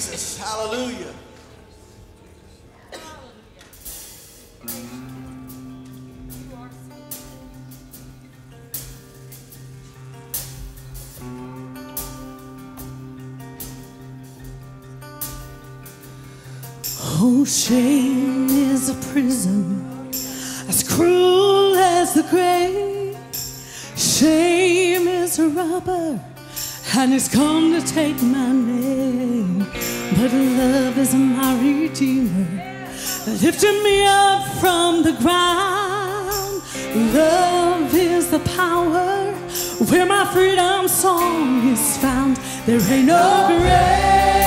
Jesus. Hallelujah. Oh, shame is a prison as cruel as the grave. Shame is a robber and he's come to take my name. But love is my redeemer, lifting me up from the ground. Love is the power where my freedom song is found. There ain't no grave.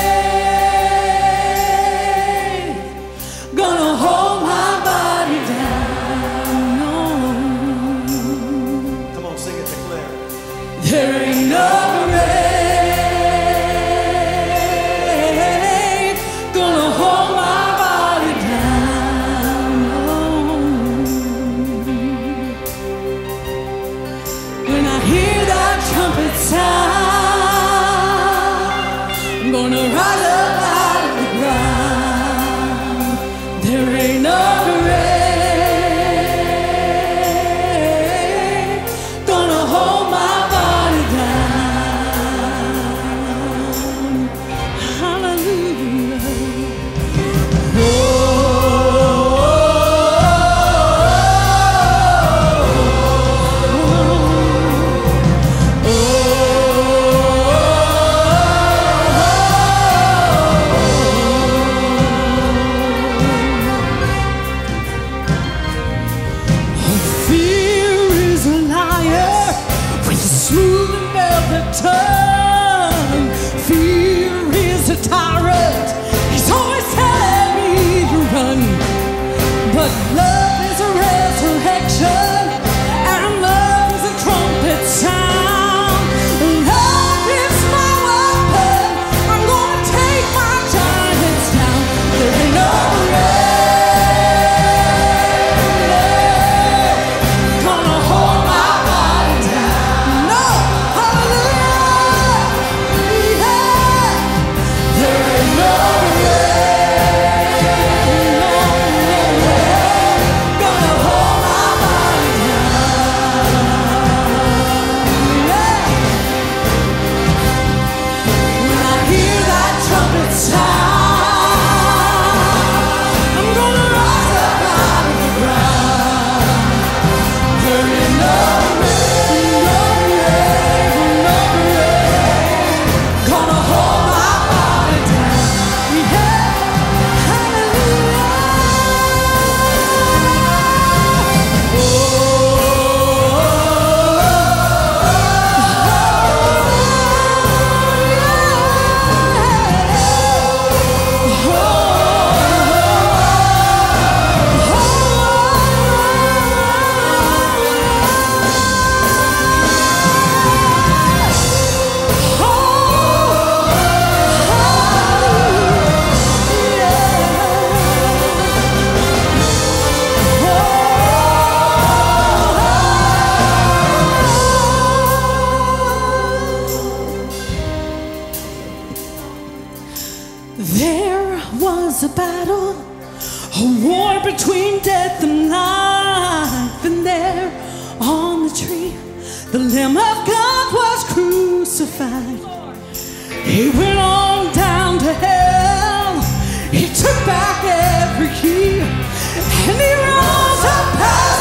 between death and life, and there on the tree, the Lamb of God was crucified. He went on down to hell, he took back every key, and he rose up.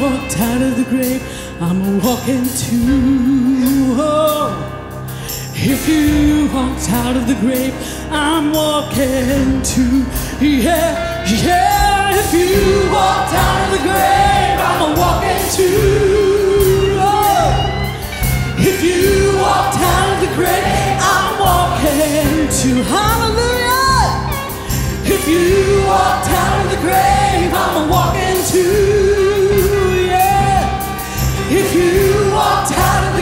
walked out of the grave, I'm a walking too. Oh, if you walked out of the grave, I'm walking too. Yeah, yeah. If you walked out of the grave, I'm a walking too. Oh, if you walked out of the grave, I'm walking too. Hallelujah. If you walked out of the grave, I'm a walking too. tired of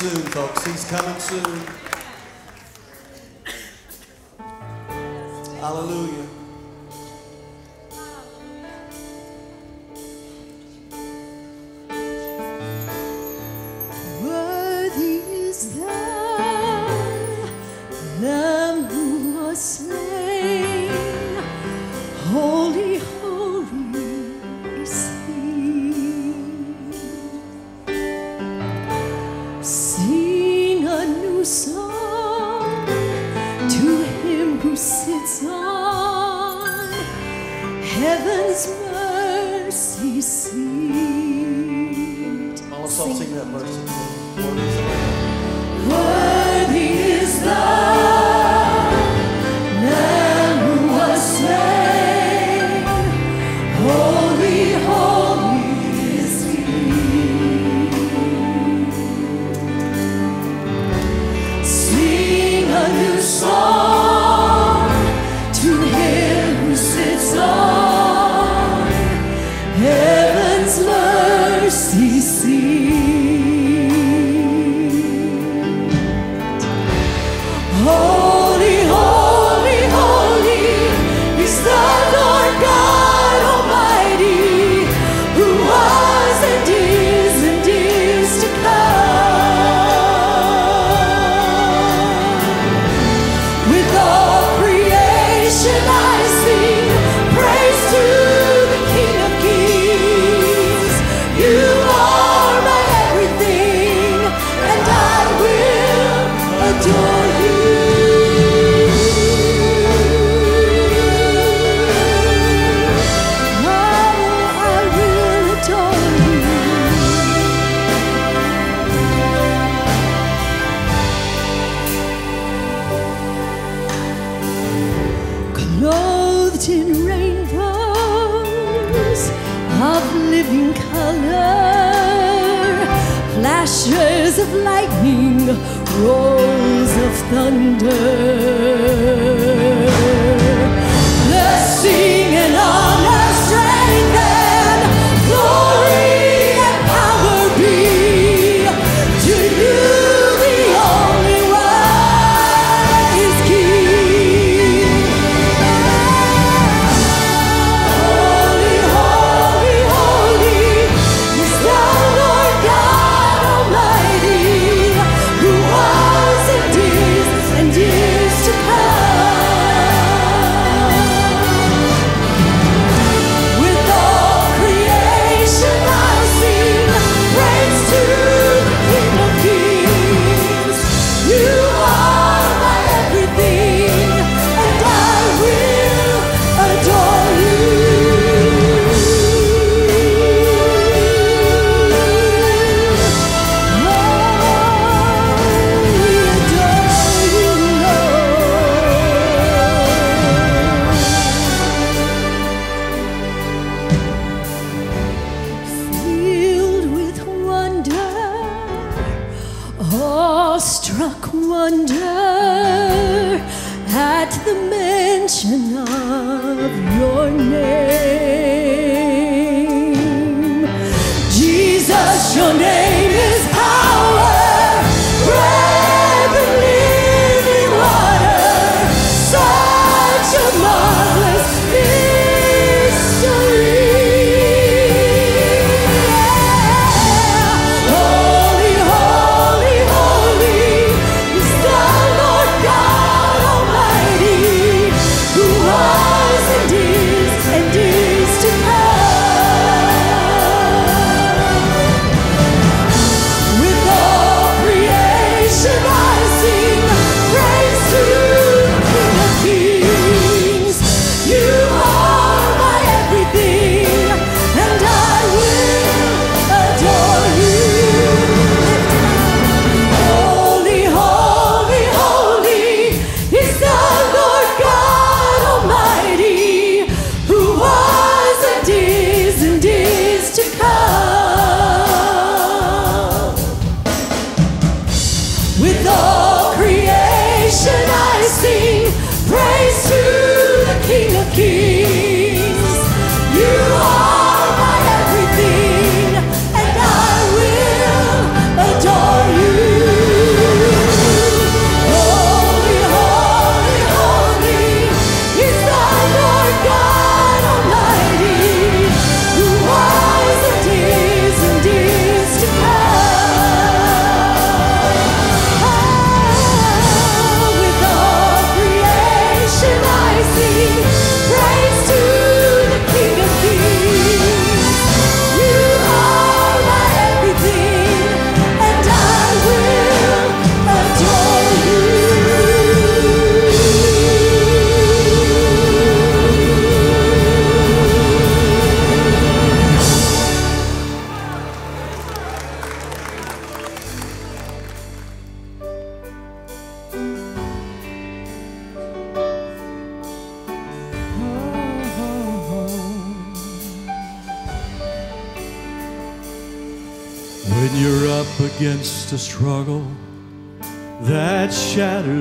soon, folks. He's coming soon.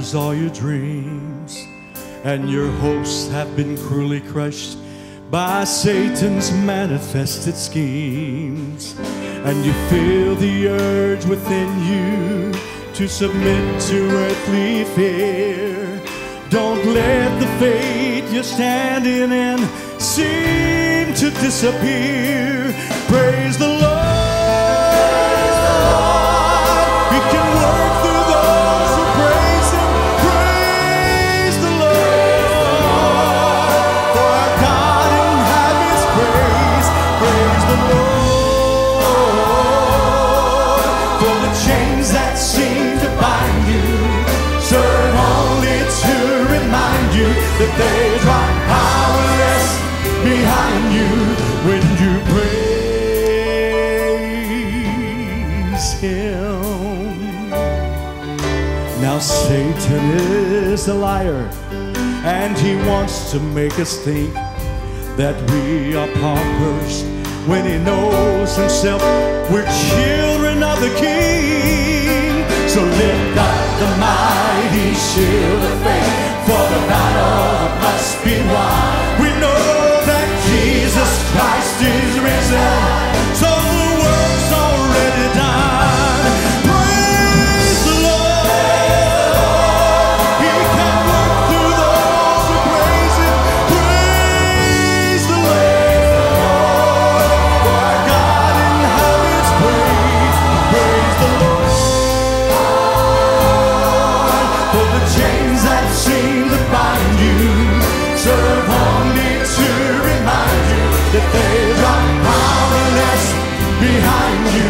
lose all your dreams, and your hopes have been cruelly crushed by Satan's manifested schemes, and you feel the urge within you to submit to earthly fear. Don't let the fate you're standing in seem to disappear. Praise the Satan is a liar and he wants to make us think that we are paupers when he knows himself we're children of the King. So lift up the mighty shield of faith for the battle must be won. We know that Jesus Christ is risen. For the chains that seem to bind you serve only to remind you that powerless behind you.